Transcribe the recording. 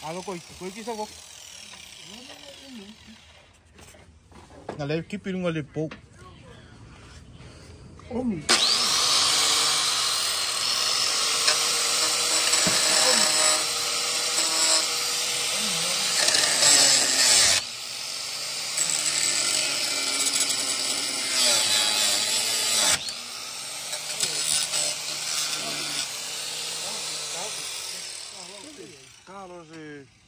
Koy koy kisa ko. Nga lev kip yung nga lipo. Omi. pescados y